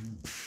Mm-hmm.